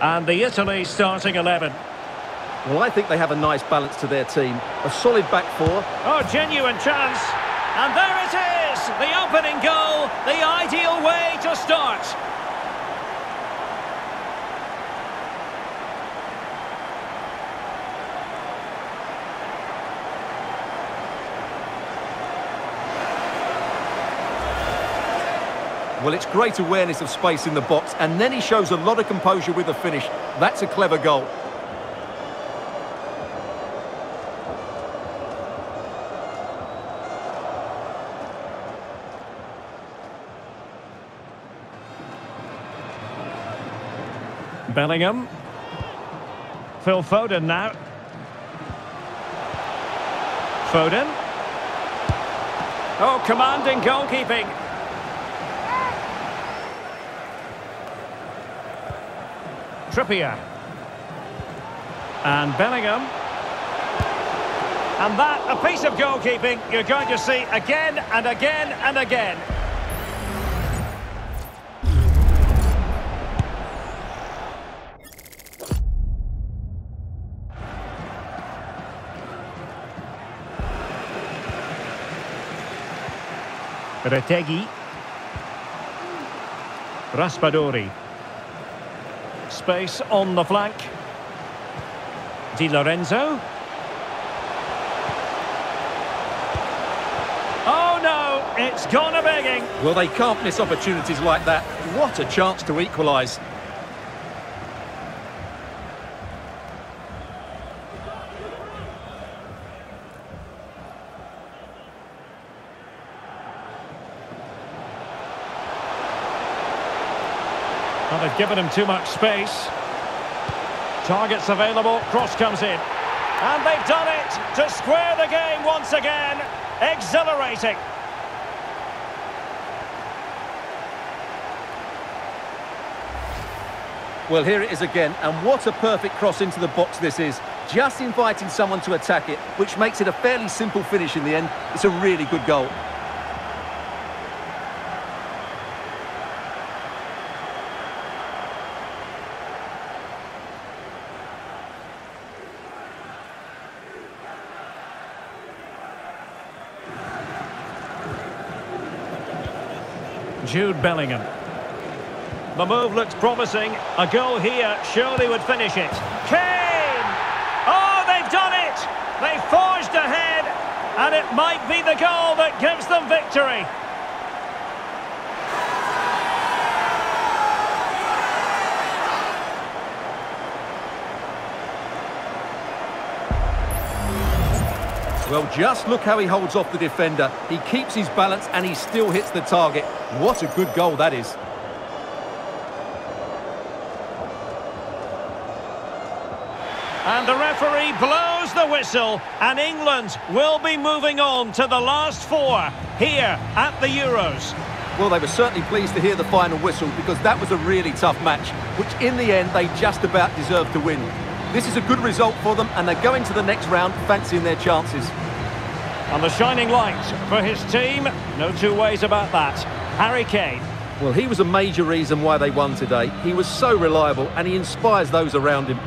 And the Italy starting 11. Well, I think they have a nice balance to their team. A solid back four. Oh, genuine chance. And there it is! The opening goal, the ideal way to start. Well, it's great awareness of space in the box, and then he shows a lot of composure with the finish. That's a clever goal. Bellingham. Phil Foden now. Foden. Oh, commanding goalkeeping. Trippier. And Bellingham. And that, a piece of goalkeeping you're going to see again and again and again. Retegui. Raspadori. Space on the flank. Di Lorenzo. Oh no, it's gone a begging. Well, they can't miss opportunities like that. What a chance to equalise. Well, they've given him too much space. Targets available, cross comes in. And they've done it to square the game once again. Exhilarating. Well, here it is again, and what a perfect cross into the box this is. Just inviting someone to attack it, which makes it a fairly simple finish in the end. It's a really good goal. Jude Bellingham. The move looks promising. A goal here surely would finish it. Kane! Oh, they've done it! They forged ahead, and it might be the goal that gives them victory. Well, just look how he holds off the defender. He keeps his balance and he still hits the target. What a good goal that is. And the referee blows the whistle, and England will be moving on to the last four here at the Euros. Well, they were certainly pleased to hear the final whistle because that was a really tough match, which in the end they just about deserved to win. This is a good result for them, and they're going to the next round fancying their chances. And the shining light for his team, no two ways about that. Harry Kane. Well, he was a major reason why they won today. He was so reliable, and he inspires those around him.